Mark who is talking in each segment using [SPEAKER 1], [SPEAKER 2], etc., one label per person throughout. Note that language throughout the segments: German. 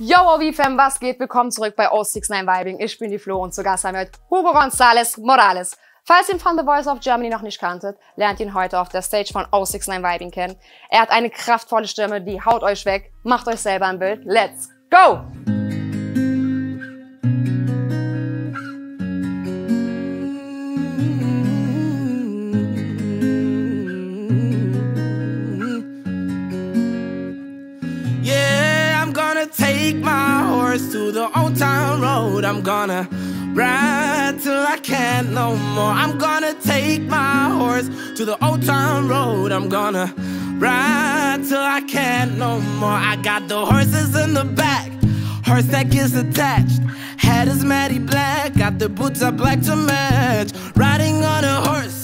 [SPEAKER 1] Yo, wie Fam, was geht? Willkommen zurück bei 069 Vibing. Ich bin die Flo und zu Gast haben wir Hugo González Morales. Falls ihr ihn von The Voice of Germany noch nicht kanntet, lernt ihn heute auf der Stage von 069 Vibing kennen. Er hat eine kraftvolle Stimme, die haut euch weg. Macht euch selber ein Bild. Let's go!
[SPEAKER 2] I'm gonna ride till I can't no more. I'm gonna take my horse to the old town road. I'm gonna ride till I can't no more. I got the horses in the back, horse that gets attached. Head is matty black, got the boots are black to match. Riding on a horse,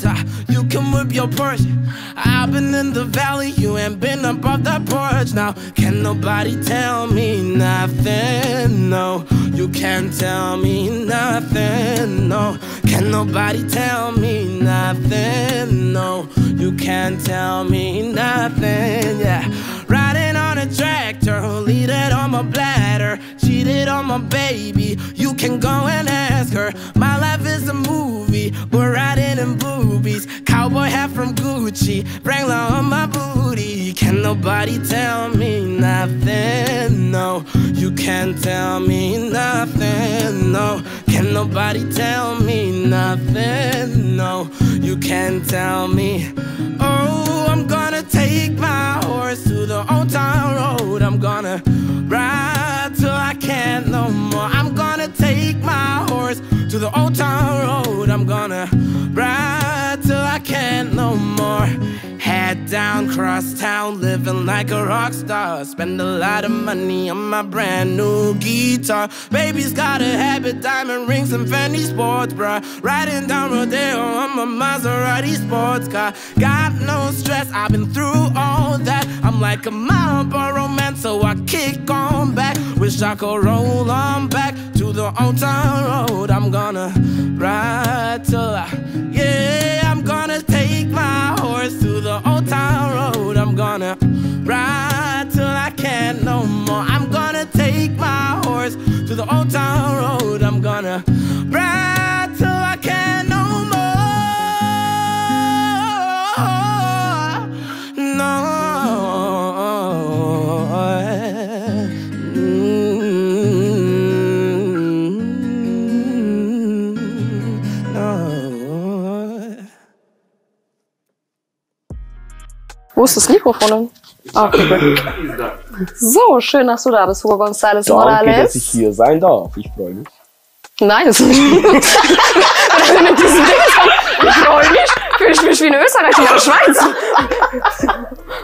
[SPEAKER 2] you can whip your Porsche. I've been in the valley, you ain't been above that porch. Now, can nobody tell me nothing? No, you can't tell me nothing. No, can nobody tell me nothing? No, you can't tell me nothing. Yeah, riding on a tractor, lead it on my bladder, cheated on my baby. You can go and ask her. My life is a movie, we're riding in boobies. Cowboy hat from Gucci, Wrangler on my booty. Can nobody tell me nothing? No, you can't tell me nothing. No, can nobody tell me nothing? No, you can't tell me. Oh, I'm gonna to the old town road. I'm gonna ride till I can't no more. I'm gonna take my horse to the old town road. I'm gonna ride can't no more. Head down, cross town, living like a rock star. Spend a lot of money on my brand new guitar. Baby's got a habit, diamond rings, and Fendi sports bra. Riding down Rodeo on my Maserati sports car. Got no stress, I've been through all that. I'm like a Marlboro man, so I kick on back. Wish I could roll on back to the old town road. I'm gonna ride till I, yeah, old town road. I'm gonna
[SPEAKER 1] Wo ist das Mikrofon? Ah, okay, gut. So, schön, dass du da bist, Hugo González
[SPEAKER 3] Danke,
[SPEAKER 1] Morales.
[SPEAKER 3] dass ich hier sein darf. Ich freue mich.
[SPEAKER 1] Nein, das ist nicht. Oder mit diesem Ding ich freue mich, fühle ich mich wie eine Österreicherin oder Schweizer.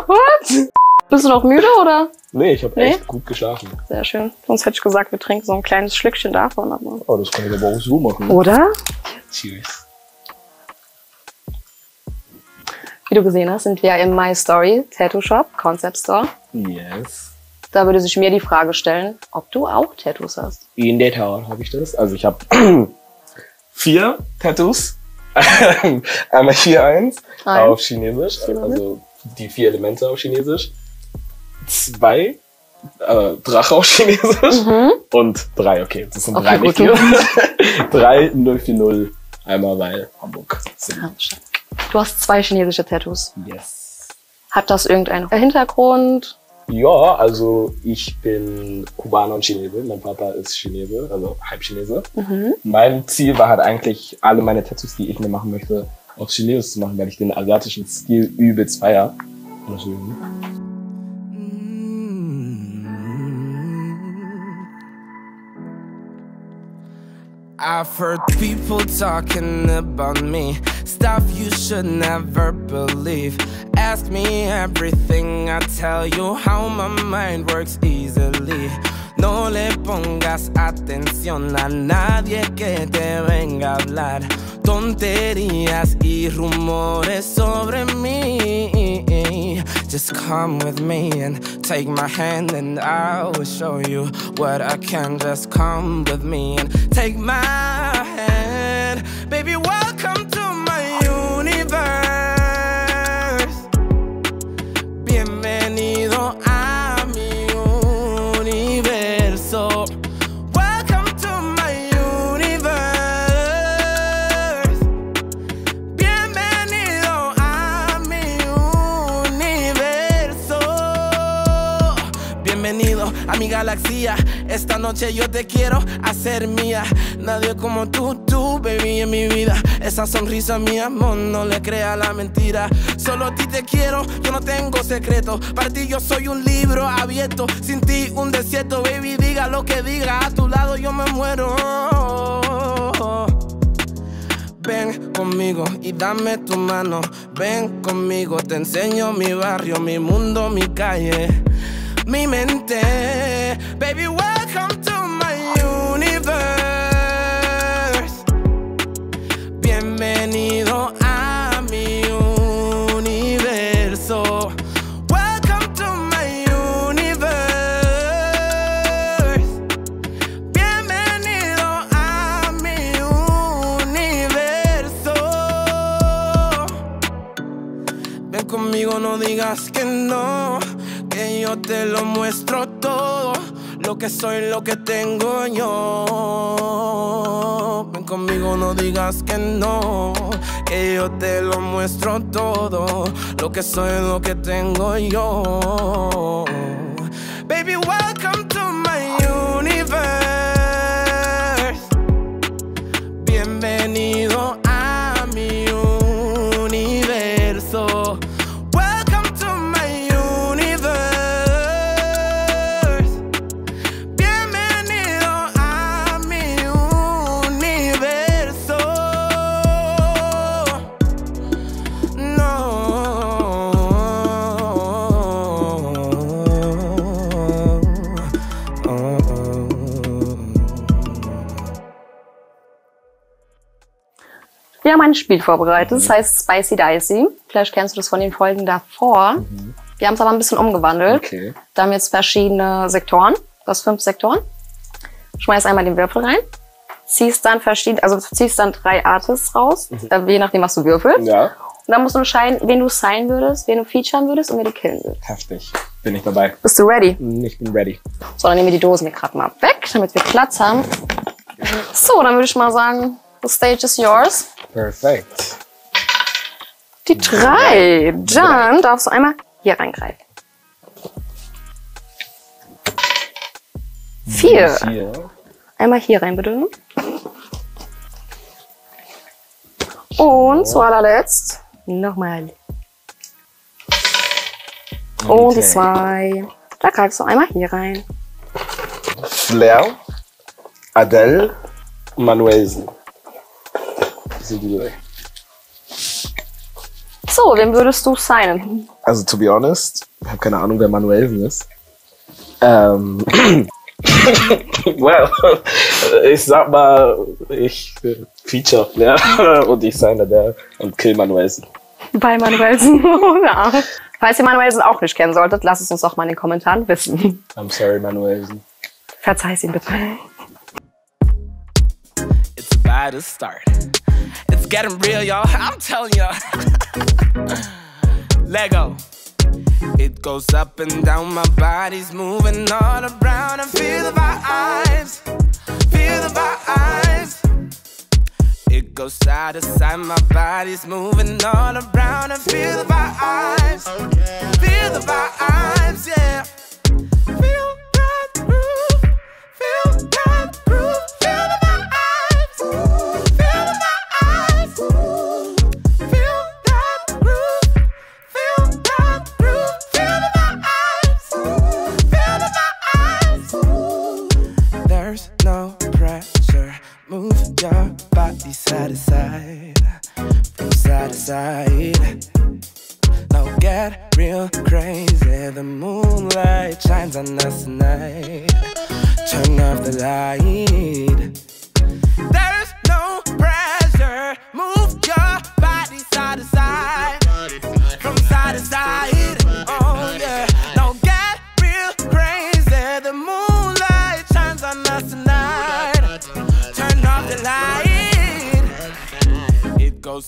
[SPEAKER 1] What? Bist du noch müde oder?
[SPEAKER 3] Nee, ich habe
[SPEAKER 1] Nee?
[SPEAKER 3] echt gut geschlafen.
[SPEAKER 1] Sehr schön. Sonst hätte ich gesagt, wir trinken so ein kleines Schlückchen davon. Aber.
[SPEAKER 3] Oh, das kann ich aber auch so machen.
[SPEAKER 1] Oder?
[SPEAKER 3] Cheers.
[SPEAKER 1] Wie du gesehen hast, sind wir im My Story Tattoo Shop, Concept Store.
[SPEAKER 3] Yes.
[SPEAKER 1] Da würde sich mir die Frage stellen, ob du auch Tattoos hast.
[SPEAKER 3] In der Tat habe ich das. Also ich habe vier Tattoos. Einmal hier eins
[SPEAKER 1] Ein.
[SPEAKER 3] auf Chinesisch. Also die vier Elemente auf Chinesisch. Zwei äh, Drache auf Chinesisch. Und drei, okay. Das sind
[SPEAKER 1] Okay,
[SPEAKER 3] drei, nicht drei 040. Einmal weil Hamburg. sind.
[SPEAKER 1] Du hast zwei chinesische Tattoos.
[SPEAKER 3] Yes.
[SPEAKER 1] Hat das irgendeinen Hintergrund?
[SPEAKER 3] Ja, also ich bin Kubaner und Chinese. Mein Papa ist Chinese, also halb Chinese. Mein Ziel war halt eigentlich, alle meine Tattoos, die ich mir machen möchte, auf Chinesisch zu machen, weil ich den asiatischen Stil übelst feier. Deswegen-
[SPEAKER 2] I've heard people talking about me, stuff you should never believe. Ask me everything, I tell you how my mind works easily. No le pongas atención a nadie que te venga a hablar. Tonterías y rumores sobre mí. Just come with me and take my hand, and I will show you what I can. Just come with me and take my a mi galaxia. Esta noche yo te quiero hacer mía. Nadie como tú, tú, baby, en mi vida. Esa sonrisa mía, amor, no le crea la mentira. Solo a ti te quiero, yo no tengo secreto. Para ti yo soy un libro abierto. Sin ti un desierto, baby, diga lo que diga. A tu lado yo me muero. Ven conmigo y dame tu mano. Ven conmigo, te enseño mi barrio, mi mundo, mi calle, mi mente. Baby, welcome to my universe. Bienvenido a mi universo. Welcome to my universe. Bienvenido a mi universo. Ven conmigo, no digas que no, yo te lo muestro todo, lo que soy, lo que tengo yo. Ven conmigo, no digas que no, que yo te lo muestro todo, lo que soy, lo que tengo yo.
[SPEAKER 1] Spiel vorbereitet, das heißt Spicy Dicey. Vielleicht kennst du das von den Folgen davor. Wir haben es aber ein bisschen umgewandelt.
[SPEAKER 3] Okay.
[SPEAKER 1] Da haben wir jetzt verschiedene Sektoren. Du hast fünf Sektoren. Schmeiß einmal den Würfel rein. Ziehst dann verschiedene, also ziehst dann drei Artists raus, äh, je nachdem, was du würfelst.
[SPEAKER 3] Ja,
[SPEAKER 1] Und dann musst du entscheiden, wen du signen würdest, wen du featuren würdest und wen du killen würdest.
[SPEAKER 3] heftig. Bin ich dabei.
[SPEAKER 1] Bist du ready?
[SPEAKER 3] Ich bin ready.
[SPEAKER 1] So, dann nehmen wir die Dosen hier gerade mal weg, damit wir Platz haben. So, dann würde ich mal sagen, the stage is yours.
[SPEAKER 3] Perfekt.
[SPEAKER 1] Die drei. Dann darfst du einmal hier reingreifen. Vier.
[SPEAKER 3] Hier.
[SPEAKER 1] Einmal hier rein, bitte. Und zu allerletzt nochmal. Und die zwei. Da greifst du einmal hier rein.
[SPEAKER 3] Flair, Adele, Manuelsen. Das sind die drei.
[SPEAKER 1] So, wen würdest du signen?
[SPEAKER 3] Also, to be honest, ich habe keine Ahnung, wer Manuelsen ist. Ähm. well, ich sag mal, ich äh, feature Flair und ich signe der und kill Manuelsen.
[SPEAKER 1] Bei Manuelsen. ja. Falls ihr Manuelsen auch nicht kennen solltet, lasst es uns doch mal in den Kommentaren wissen.
[SPEAKER 3] I'm sorry, Manuelsen.
[SPEAKER 1] Verzeih's ihm bitte.
[SPEAKER 2] It's about to start. Getting real, y'all. I'm telling y'all. Lego. It goes up and down, my body's moving all around. I feel the vibes, feel the vibes. It goes side to side, my body's moving all around. I feel the vibes, feel the vibes, yeah.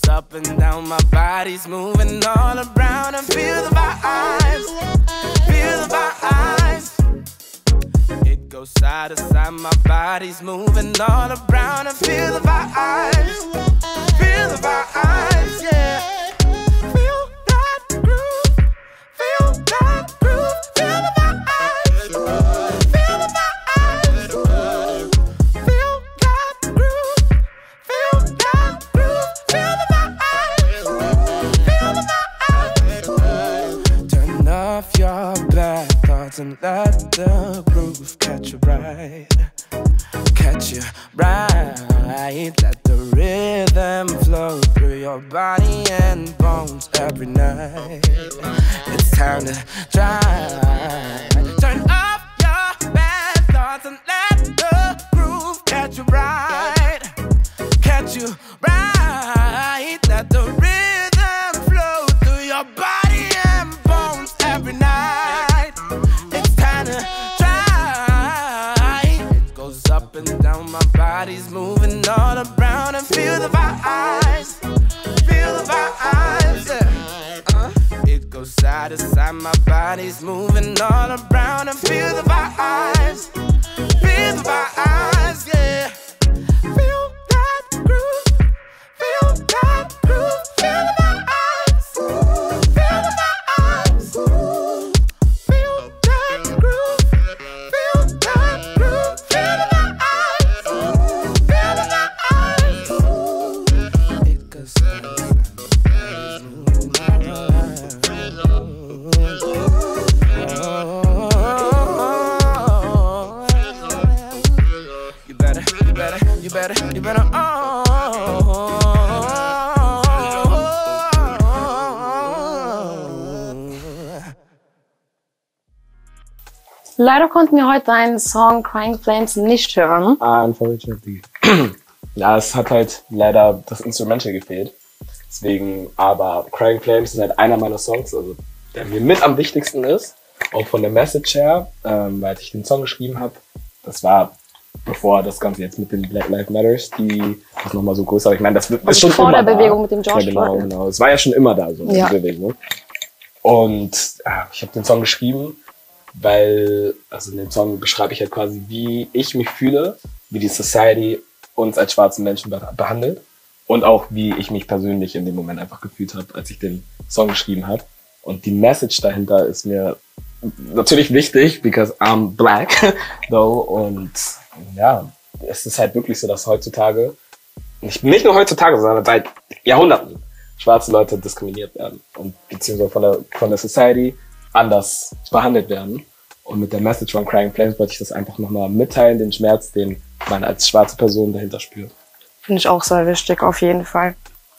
[SPEAKER 2] It goes up and down, my body's moving all around. And feel the vibes, feel the vibes. It goes side to side, my body's moving all around. And feel the vibes, catch you right, catch you right. Let the rhythm flow through your body and bones every night. It's time to try. Turn off your bad thoughts and let the groove catch you right, catch you right. Let the side to side, my body's moving all around and feel the vibes. Feel the vibes,
[SPEAKER 1] Leider konnten wir heute deinen Song Crying Flames nicht hören.
[SPEAKER 3] Unfortunately. ja, es hat halt leider das Instrumental gefehlt. Deswegen, aber Crying Flames ist halt einer meiner Songs, also der mir mit am wichtigsten ist. Auch von der Message her, ähm, weil ich den Song geschrieben habe. Das war bevor das Ganze jetzt mit den Black Lives Matters, die das nochmal so größer. Ich meine, das wird ist
[SPEAKER 1] Also
[SPEAKER 3] schon
[SPEAKER 1] vor der
[SPEAKER 3] da.
[SPEAKER 1] Bewegung mit dem George
[SPEAKER 3] ja, genau, genau. Es war ja schon immer da, so
[SPEAKER 1] Ja.
[SPEAKER 3] die Bewegung. Und ja, ich habe den Song geschrieben, weil, also in dem Song beschreibe ich halt quasi, wie ich mich fühle, wie die Society uns als schwarzen Menschen be behandelt und auch wie ich mich persönlich in dem Moment einfach gefühlt habe, als ich den Song geschrieben habe. Und die Message dahinter ist mir natürlich wichtig, because I'm black, though. Und ja, es ist halt wirklich so, dass heutzutage, nicht, nicht nur heutzutage, sondern seit Jahrhunderten, schwarze Leute diskriminiert werden und beziehungsweise von der, von der Society anders behandelt werden. Und mit der Message von Crying Flames wollte ich das einfach nochmal mitteilen, den Schmerz, den man als schwarze Person dahinter spürt.
[SPEAKER 1] Finde ich auch sehr wichtig, auf jeden Fall.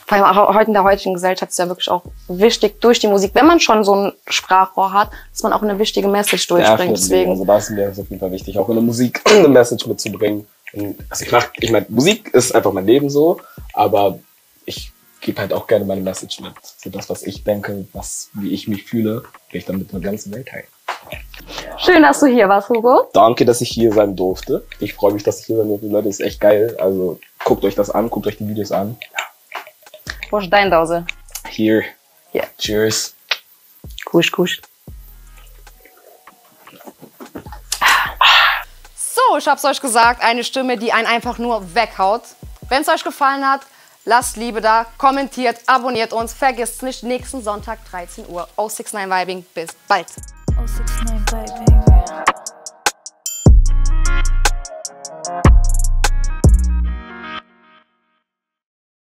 [SPEAKER 1] Vor allem auch heute in der heutigen Gesellschaft ist ja wirklich auch wichtig durch die Musik, wenn man schon so ein Sprachrohr hat, dass man auch eine wichtige Message durchbringt.
[SPEAKER 3] Definitely.
[SPEAKER 1] Deswegen
[SPEAKER 3] Also da ist mir auf jeden Fall wichtig, auch in der Musik eine Message mitzubringen. Und also ich mach, ich meine, Musik ist einfach mein Leben so, aber ich gebe halt auch gerne meine Message mit. So das, was ich denke, was, wie ich mich fühle, will ich dann mit der ganzen Welt teilen.
[SPEAKER 1] schön, dass du hier warst, Hugo.
[SPEAKER 3] Danke, dass ich hier sein durfte. Ich freue mich, dass ich hier sein durfte. Leute, das ist echt geil. Also guckt euch das an, guckt euch die Videos an.
[SPEAKER 1] Wo ist dein Dause?
[SPEAKER 3] Hier.
[SPEAKER 1] Ja.
[SPEAKER 3] Cheers.
[SPEAKER 1] Kusch, kusch. So, ich hab's euch gesagt, eine Stimme, die einen einfach nur weghaut. Wenn es euch gefallen hat, lasst Liebe da, kommentiert, abonniert uns, vergisst nicht, nächsten Sonntag 13 Uhr, 069 Vibing. Bis bald.
[SPEAKER 4] 069 Vibing.